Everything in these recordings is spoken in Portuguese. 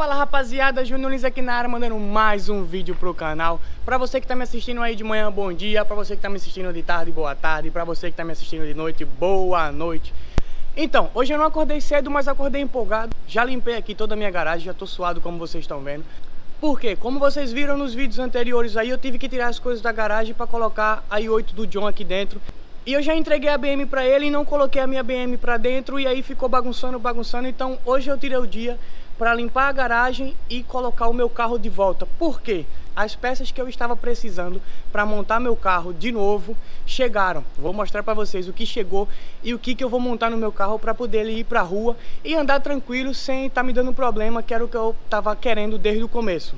Fala rapaziada, Júnior Lins aqui na área mandando mais um vídeo pro canal. Pra você que tá me assistindo aí de manhã, bom dia. Pra você que tá me assistindo de tarde, boa tarde. Pra você que tá me assistindo de noite, boa noite. Então, hoje eu não acordei cedo, mas acordei empolgado. Já limpei aqui toda a minha garagem, já tô suado como vocês estão vendo. Por quê? Como vocês viram nos vídeos anteriores aí Eu tive que tirar as coisas da garagem pra colocar a i8 do John aqui dentro. E eu já entreguei a BM para ele e não coloquei a minha BM para dentro e aí ficou bagunçando, bagunçando. Então hoje eu tirei o dia para limpar a garagem e colocar o meu carro de volta. Por quê? As peças que eu estava precisando para montar meu carro de novo chegaram. Vou mostrar para vocês o que chegou e o que, que eu vou montar no meu carro para poder ir para a rua e andar tranquilo sem estar tá me dando problema, que era o que eu estava querendo desde o começo.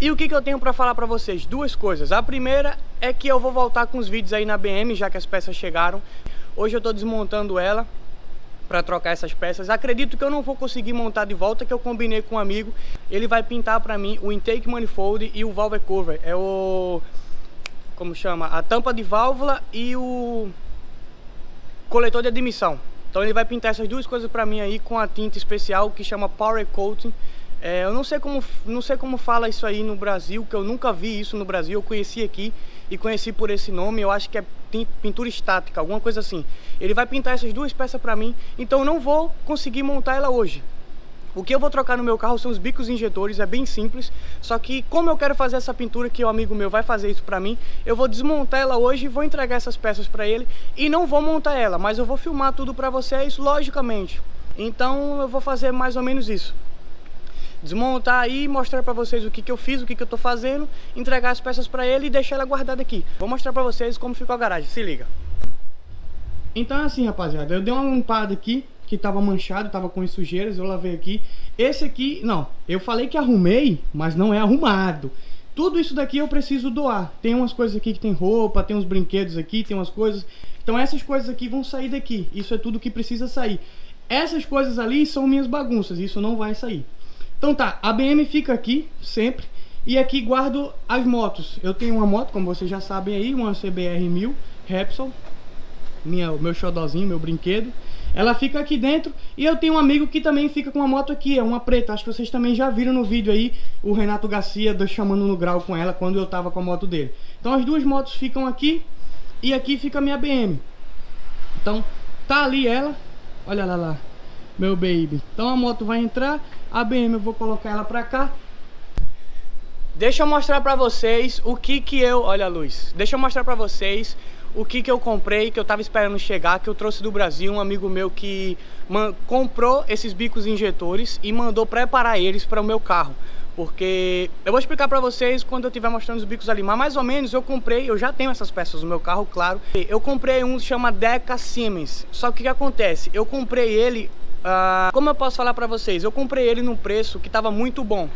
E o que, que eu tenho para falar para vocês? Duas coisas. A primeira é que eu vou voltar com os vídeos aí na BM, já que as peças chegaram. Hoje eu estou desmontando ela para trocar essas peças. Acredito que eu não vou conseguir montar de volta, que eu combinei com um amigo. Ele vai pintar para mim o intake manifold e o valve cover. É o como chama? A tampa de válvula e o coletor de admissão. Então ele vai pintar essas duas coisas para mim aí com a tinta especial que chama Power Coating. É, eu não sei, como, não sei como fala isso aí no Brasil, que eu nunca vi isso no Brasil, eu conheci aqui e conheci por esse nome, eu acho que é pintura estática, alguma coisa assim. Ele vai pintar essas duas peças para mim, então eu não vou conseguir montar ela hoje. O que eu vou trocar no meu carro são os bicos injetores, é bem simples, só que como eu quero fazer essa pintura que o amigo meu vai fazer isso para mim, eu vou desmontar ela hoje, vou entregar essas peças para ele e não vou montar ela, mas eu vou filmar tudo para vocês, logicamente. Então eu vou fazer mais ou menos isso desmontar aí, mostrar para vocês o que, que eu fiz, o que, que eu tô fazendo, entregar as peças para ele e deixar ela guardada aqui. Vou mostrar para vocês como ficou a garagem, se liga. Então é assim, rapaziada, eu dei uma limpada aqui, que tava manchado, tava com sujeiras, eu lavei aqui. Esse aqui, não, eu falei que arrumei, mas não é arrumado. Tudo isso daqui eu preciso doar. Tem umas coisas aqui que tem roupa, tem uns brinquedos aqui, tem umas coisas. Então essas coisas aqui vão sair daqui. Isso é tudo que precisa sair. Essas coisas ali são minhas bagunças, isso não vai sair. Então tá, a BM fica aqui sempre e aqui guardo as motos. Eu tenho uma moto, como vocês já sabem aí, uma CBR 1000 Repsol, minha, meu xodozinho, meu brinquedo. Ela fica aqui dentro e eu tenho um amigo que também fica com uma moto aqui, é uma preta. Acho que vocês também já viram no vídeo aí o Renato Garcia chamando no grau com ela quando eu tava com a moto dele. Então as duas motos ficam aqui e aqui fica a minha BM. Então tá ali ela, olha lá lá, meu baby. Então a moto vai entrar a BM eu vou colocar ela pra cá. Deixa eu mostrar pra vocês o que que eu... Olha a luz. Deixa eu mostrar pra vocês o que que eu comprei, que eu tava esperando chegar, que eu trouxe do Brasil. Um amigo meu que comprou esses bicos injetores e mandou preparar eles para o meu carro. Porque eu vou explicar pra vocês quando eu estiver mostrando os bicos ali, mas mais ou menos eu comprei, eu já tenho essas peças no meu carro, claro. Eu comprei um que chama Deca Siemens, só que o que acontece? Eu comprei ele Uh, como eu posso falar para vocês? Eu comprei ele num preço que estava muito bom,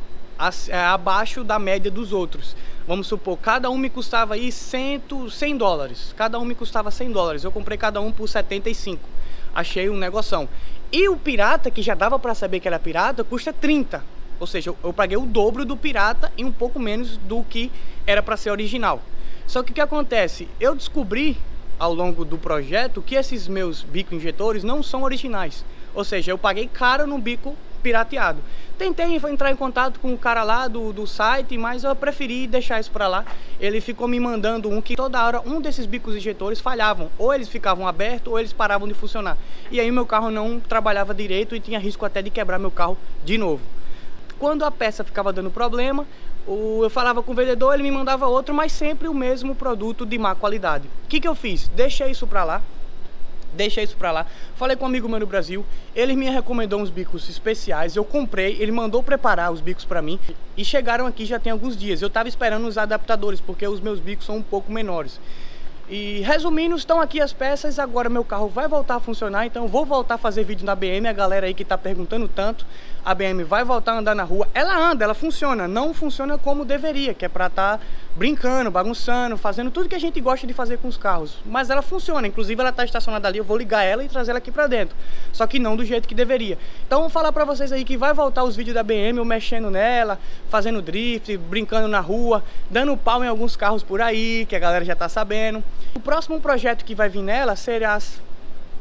é, abaixo da média dos outros. Vamos supor, cada um me custava aí 100, 100 dólares. Cada um me custava 100 dólares. Eu comprei cada um por 75. Achei um negoção. E o pirata, que já dava para saber que era pirata, custa 30. Ou seja, eu, eu paguei o dobro do pirata e um pouco menos do que era para ser original. Só que o que acontece? Eu descobri ao longo do projeto que esses meus bico injetores não são originais. Ou seja, eu paguei caro no bico pirateado. Tentei entrar em contato com o cara lá do, do site, mas eu preferi deixar isso para lá. Ele ficou me mandando um que toda hora um desses bicos injetores falhavam. Ou eles ficavam abertos ou eles paravam de funcionar. E aí meu carro não trabalhava direito e tinha risco até de quebrar meu carro de novo. Quando a peça ficava dando problema, eu falava com o vendedor, ele me mandava outro, mas sempre o mesmo produto de má qualidade. O que, que eu fiz? Deixei isso para lá deixa isso pra lá. Falei com um amigo meu no Brasil, ele me recomendou uns bicos especiais, eu comprei, ele mandou preparar os bicos pra mim e chegaram aqui já tem alguns dias. Eu tava esperando os adaptadores, porque os meus bicos são um pouco menores. E resumindo, estão aqui as peças, agora meu carro vai voltar a funcionar, então vou voltar a fazer vídeo na BM, a galera aí que tá perguntando tanto, a BM vai voltar a andar na rua. Ela anda, ela funciona, não funciona como deveria, que é pra estar tá brincando, bagunçando, fazendo tudo que a gente gosta de fazer com os carros. Mas ela funciona, inclusive ela tá estacionada ali, eu vou ligar ela e trazer ela aqui pra dentro. Só que não do jeito que deveria. Então vou falar pra vocês aí que vai voltar os vídeos da BM, eu mexendo nela, fazendo drift, brincando na rua, dando pau em alguns carros por aí, que a galera já tá sabendo. O próximo projeto que vai vir nela será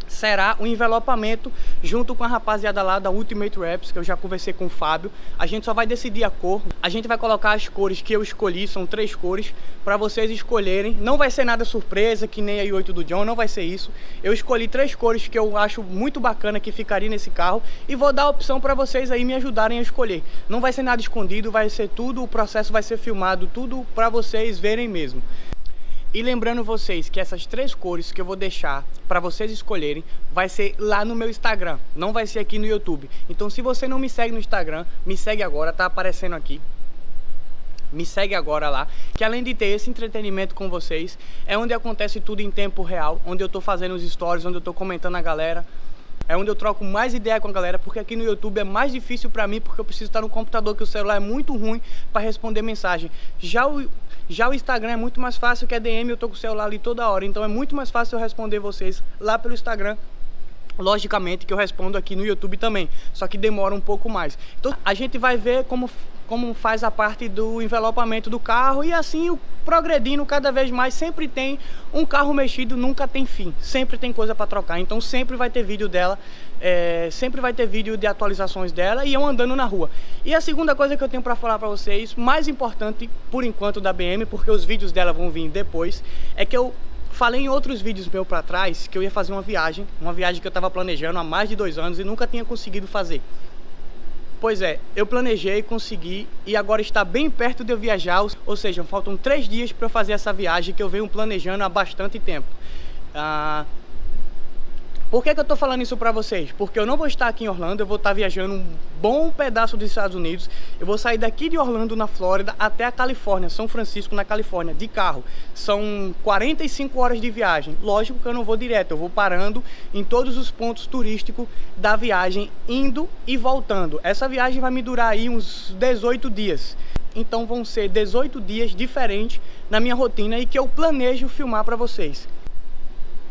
será o envelopamento junto com a rapaziada lá da Ultimate Raps, que eu já conversei com o Fábio. A gente só vai decidir a cor. A gente vai colocar as cores que eu escolhi, são três cores, para vocês escolherem. Não vai ser nada surpresa, que nem a i8 do John, não vai ser isso. Eu escolhi três cores que eu acho muito bacana que ficaria nesse carro e vou dar a opção para vocês aí me ajudarem a escolher. Não vai ser nada escondido, vai ser tudo, o processo vai ser filmado, tudo para vocês verem mesmo. E lembrando vocês que essas três cores que eu vou deixar para vocês escolherem vai ser lá no meu Instagram, não vai ser aqui no YouTube. Então se você não me segue no Instagram, me segue agora, tá aparecendo aqui. Me segue agora lá, que além de ter esse entretenimento com vocês, é onde acontece tudo em tempo real, onde eu tô fazendo os stories, onde eu tô comentando a galera, é onde eu troco mais ideia com a galera, porque aqui no YouTube é mais difícil para mim, porque eu preciso estar no computador, que o celular é muito ruim para responder mensagem. Já o, já o Instagram é muito mais fácil, que é DM, eu tô com o celular ali toda hora, então é muito mais fácil eu responder vocês lá pelo Instagram logicamente que eu respondo aqui no YouTube também, só que demora um pouco mais. Então a gente vai ver como como faz a parte do envelopamento do carro e assim o progredindo cada vez mais, sempre tem um carro mexido, nunca tem fim, sempre tem coisa para trocar, então sempre vai ter vídeo dela, é, sempre vai ter vídeo de atualizações dela e eu andando na rua. E a segunda coisa que eu tenho para falar para vocês, mais importante por enquanto da BM, porque os vídeos dela vão vir depois, é que eu falei em outros vídeos meu para trás que eu ia fazer uma viagem, uma viagem que eu estava planejando há mais de dois anos e nunca tinha conseguido fazer. Pois é, eu planejei, consegui e agora está bem perto de eu viajar, ou seja, faltam três dias para eu fazer essa viagem que eu venho planejando há bastante tempo. Ah, por que, que eu estou falando isso para vocês? Porque eu não vou estar aqui em Orlando, eu vou estar viajando um bom pedaço dos Estados Unidos. Eu vou sair daqui de Orlando, na Flórida, até a Califórnia, São Francisco, na Califórnia, de carro. São 45 horas de viagem. Lógico que eu não vou direto, eu vou parando em todos os pontos turísticos da viagem, indo e voltando. Essa viagem vai me durar aí uns 18 dias. Então vão ser 18 dias diferentes na minha rotina e que eu planejo filmar para vocês.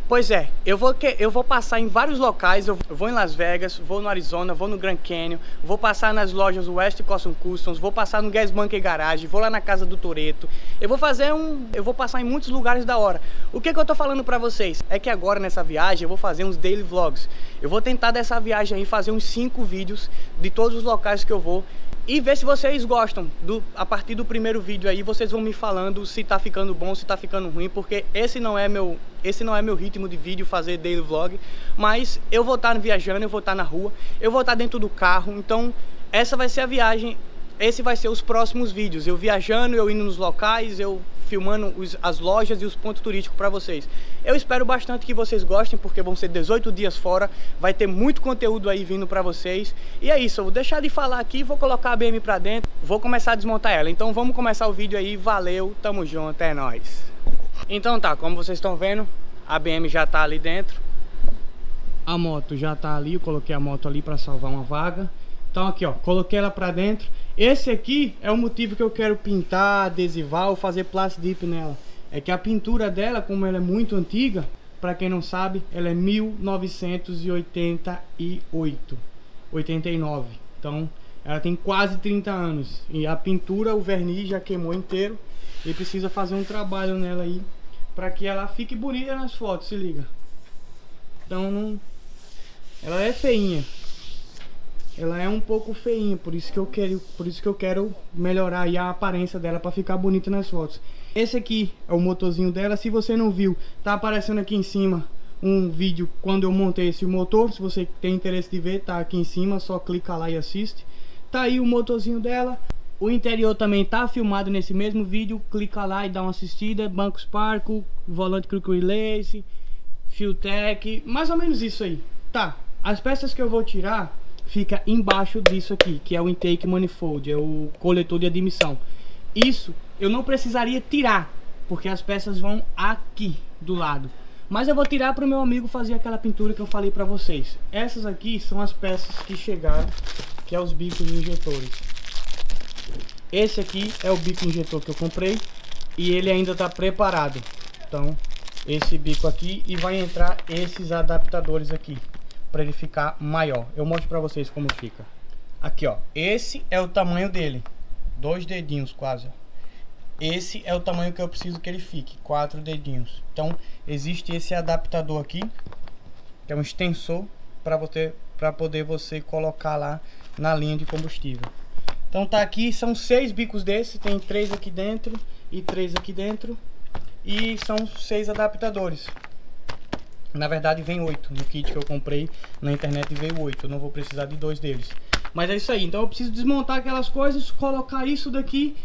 Pois é, eu vou, eu vou passar em vários locais, eu vou em Las Vegas, vou no Arizona, vou no Grand Canyon, vou passar nas lojas West Custom Customs, vou passar no Gas Bunker Garage, vou lá na casa do Toreto. Eu vou fazer um, eu vou passar em muitos lugares da hora. O que que eu tô falando para vocês? É que agora nessa viagem eu vou fazer uns daily vlogs. Eu vou tentar dessa viagem aí fazer uns 5 vídeos de todos os locais que eu vou e ver se vocês gostam do, a partir do primeiro vídeo aí vocês vão me falando se tá ficando bom se tá ficando ruim porque esse não é meu esse não é meu ritmo de vídeo fazer daily vlog. Mas eu vou estar tá viajando eu vou estar tá na rua eu vou estar tá dentro do carro então essa vai ser a viagem esse vai ser os próximos vídeos eu viajando eu indo nos locais eu filmando os, as lojas e os pontos turísticos para vocês. Eu espero bastante que vocês gostem, porque vão ser 18 dias fora, vai ter muito conteúdo aí vindo para vocês. E é isso, eu vou deixar de falar aqui, vou colocar a BM para dentro, vou começar a desmontar ela. Então vamos começar o vídeo aí, valeu, tamo junto, é nóis. Então tá, como vocês estão vendo, a BM já tá ali dentro. A moto já tá ali, eu coloquei a moto ali para salvar uma vaga. Então aqui ó, coloquei ela para dentro. Esse aqui é o motivo que eu quero pintar, adesivar ou fazer plastic dip nela. É que a pintura dela, como ela é muito antiga, para quem não sabe, ela é 1988, 89. Então, ela tem quase 30 anos. E a pintura, o verniz já queimou inteiro. E precisa fazer um trabalho nela aí para que ela fique bonita nas fotos, se liga. Então, não... ela é feinha ela é um pouco feinha, por isso que eu quero, por isso que eu quero melhorar a aparência dela para ficar bonita nas fotos. Esse aqui é o motorzinho dela, se você não viu, tá aparecendo aqui em cima um vídeo quando eu montei esse motor, se você tem interesse de ver, tá aqui em cima, só clica lá e assiste. Tá aí o motorzinho dela. O interior também tá filmado nesse mesmo vídeo, clica lá e dá uma assistida, banco Sparco, volante Quick Release, Fueltech, mais ou menos isso aí. Tá, as peças que eu vou tirar fica embaixo disso aqui, que é o intake manifold, é o coletor de admissão. Isso eu não precisaria tirar, porque as peças vão aqui do lado. Mas eu vou tirar para o meu amigo fazer aquela pintura que eu falei para vocês. Essas aqui são as peças que chegaram, que é os bicos injetores. Esse aqui é o bico injetor que eu comprei e ele ainda está preparado. Então, esse bico aqui e vai entrar esses adaptadores aqui para ele ficar maior. Eu mostro para vocês como fica. Aqui, ó. Esse é o tamanho dele. Dois dedinhos quase. Esse é o tamanho que eu preciso que ele fique. Quatro dedinhos. Então, existe esse adaptador aqui. que é um extensor para você para poder você colocar lá na linha de combustível. Então tá aqui, são seis bicos desses, tem três aqui dentro e três aqui dentro e são seis adaptadores. Na verdade vem oito no kit que eu comprei na internet veio oito, eu não vou precisar de dois deles. Mas é isso aí, então eu preciso desmontar aquelas coisas, colocar isso daqui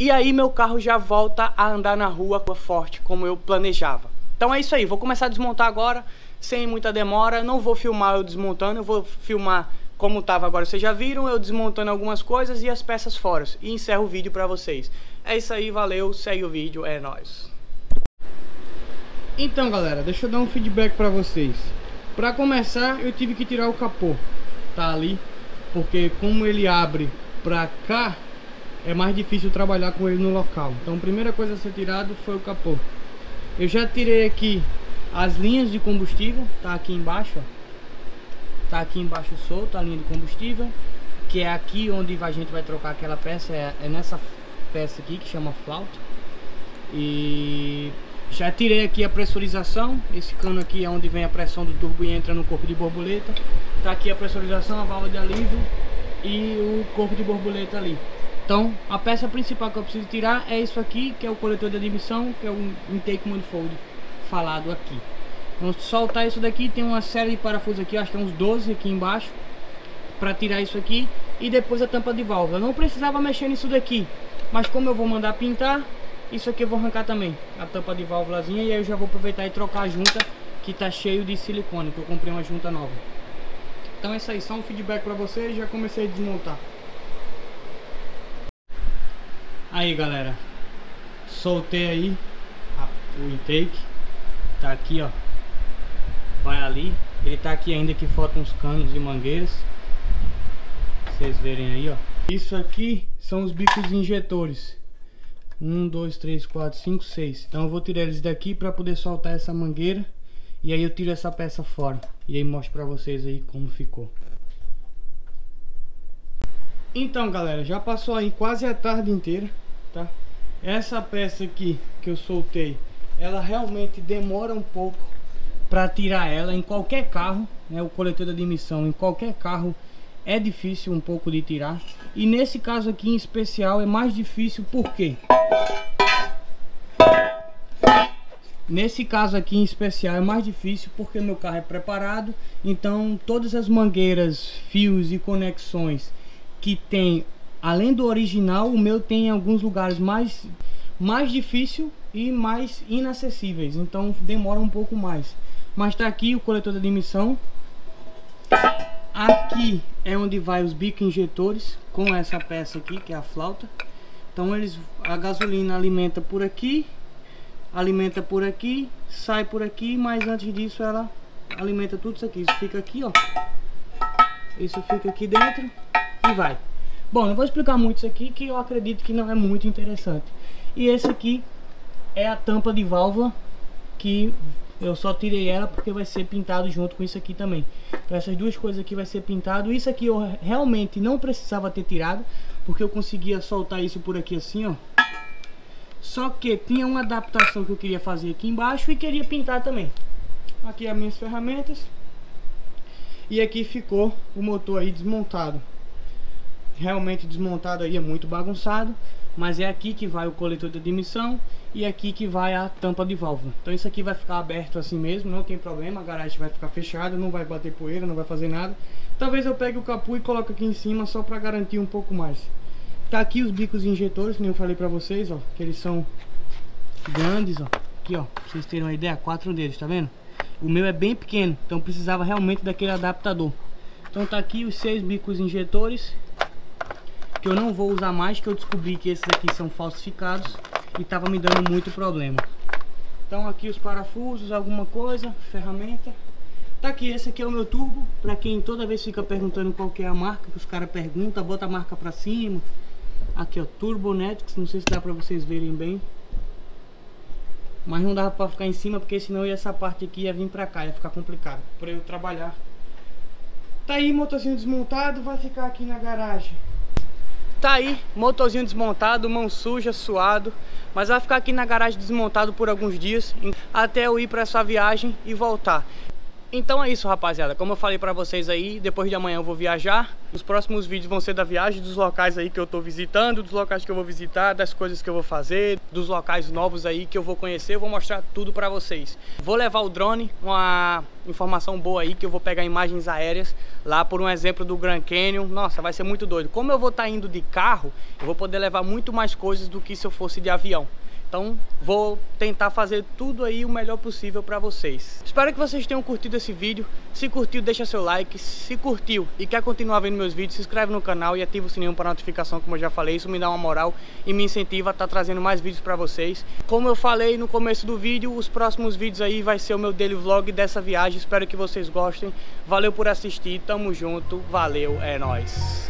e aí meu carro já volta a andar na rua forte, como eu planejava. Então é isso aí, vou começar a desmontar agora, sem muita demora. Não vou filmar eu desmontando, eu vou filmar como estava agora. Vocês já viram eu desmontando algumas coisas e as peças fora. E encerro o vídeo para vocês. É isso aí, valeu, segue o vídeo, é nóis. Então galera, deixa eu dar um feedback para vocês. Para começar, eu tive que tirar o capô, tá ali, porque como ele abre para cá, é mais difícil trabalhar com ele no local. Então a primeira coisa a ser tirado foi o capô. Eu já tirei aqui as linhas de combustível, tá aqui embaixo, ó. Tá aqui embaixo solto a linha de combustível, que é aqui onde a gente vai trocar aquela peça, é, é nessa peça aqui que chama flauta. E já tirei aqui a pressurização, esse cano aqui é onde vem a pressão do turbo e entra no corpo de borboleta. Tá aqui a pressurização, a válvula de alívio e o corpo de borboleta ali. Então, a peça principal que eu preciso tirar é isso aqui, que é o coletor de admissão, que é o intake manifold falado aqui. Vamos soltar isso daqui, tem uma série de parafusos aqui, acho que tem uns 12 aqui embaixo, para tirar isso aqui, e depois a tampa de válvula. Não precisava mexer nisso daqui, mas como eu vou mandar pintar, isso aqui eu vou arrancar também, a tampa de válvulazinha, e aí eu já vou aproveitar e trocar a junta, que tá cheio de silicone, que eu comprei uma junta nova. Então é isso aí, só um feedback para vocês, já comecei a desmontar. Aí galera, soltei aí a, o intake, tá aqui ó, vai ali, ele tá aqui ainda que faltam uns canos e mangueiras, vocês verem aí ó. Isso aqui são os bicos injetores, 1, 2, 3, 4, 5, 6, então eu vou tirar eles daqui para poder soltar essa mangueira e aí eu tiro essa peça fora e aí mostro pra vocês aí como ficou. Então galera, já passou aí quase a tarde inteira, tá? Essa peça aqui que eu soltei, ela realmente demora um pouco para tirar ela em qualquer carro, né? O coletor de admissão em qualquer carro é difícil um pouco de tirar. E nesse caso aqui em especial é mais difícil porque Nesse caso aqui em especial é mais difícil porque meu carro é preparado, então todas as mangueiras, fios e conexões que tem, além do original, o meu tem em alguns lugares mais, mais difícil e mais inacessíveis. Então demora um pouco mais. Mas tá aqui o coletor de admissão. Aqui é onde vai os bicos injetores com essa peça aqui, que é a flauta. Então eles a gasolina alimenta por aqui, alimenta por aqui, sai por aqui, mas antes disso ela alimenta tudo isso aqui. Isso fica aqui, ó. Isso fica aqui dentro e vai. Bom, não vou explicar muito isso aqui que eu acredito que não é muito interessante. E esse aqui é a tampa de válvula que eu só tirei ela porque vai ser pintado junto com isso aqui também. Então essas duas coisas aqui vai ser pintado. Isso aqui eu realmente não precisava ter tirado porque eu conseguia soltar isso por aqui assim, ó. Só que tinha uma adaptação que eu queria fazer aqui embaixo e queria pintar também. Aqui as minhas ferramentas. E aqui ficou o motor aí desmontado realmente desmontado aí é muito bagunçado mas é aqui que vai o coletor de admissão e aqui que vai a tampa de válvula. Então isso aqui vai ficar aberto assim mesmo não tem problema a garagem vai ficar fechada não vai bater poeira não vai fazer nada. Talvez eu pegue o capu e coloque aqui em cima só para garantir um pouco mais. Tá aqui os bicos injetores que eu falei para vocês ó que eles são grandes ó. Aqui ó pra vocês terem uma ideia quatro deles tá vendo? O meu é bem pequeno então precisava realmente daquele adaptador. Então tá aqui os seis bicos injetores que eu não vou usar mais, que eu descobri que esses aqui são falsificados e tava me dando muito problema. Então aqui os parafusos, alguma coisa, ferramenta. Tá aqui, esse aqui é o meu turbo, pra quem toda vez fica perguntando qual que é a marca, que os caras perguntam, bota a marca pra cima. Aqui ó, Turbonetics, não sei se dá pra vocês verem bem. Mas não dava pra ficar em cima, porque senão essa parte aqui ia vir pra cá, ia ficar complicado pra eu trabalhar. Tá aí, motorzinho desmontado, vai ficar aqui na garagem Tá aí, motorzinho desmontado, mão suja, suado, mas vai ficar aqui na garagem desmontado por alguns dias até eu ir para essa viagem e voltar. Então é isso, rapaziada. Como eu falei pra vocês aí, depois de amanhã eu vou viajar. Os próximos vídeos vão ser da viagem, dos locais aí que eu tô visitando, dos locais que eu vou visitar, das coisas que eu vou fazer, dos locais novos aí que eu vou conhecer. Eu vou mostrar tudo pra vocês. Vou levar o drone, uma informação boa aí, que eu vou pegar imagens aéreas lá por um exemplo do Grand Canyon. Nossa, vai ser muito doido. Como eu vou estar tá indo de carro, eu vou poder levar muito mais coisas do que se eu fosse de avião. Então vou tentar fazer tudo aí o melhor possível para vocês. Espero que vocês tenham curtido esse vídeo. Se curtiu, deixa seu like. Se curtiu e quer continuar vendo meus vídeos, se inscreve no canal e ativa o sininho para notificação, como eu já falei. Isso me dá uma moral e me incentiva a estar tá trazendo mais vídeos para vocês. Como eu falei no começo do vídeo, os próximos vídeos aí vai ser o meu daily vlog dessa viagem. Espero que vocês gostem. Valeu por assistir, tamo junto, valeu, é nóis.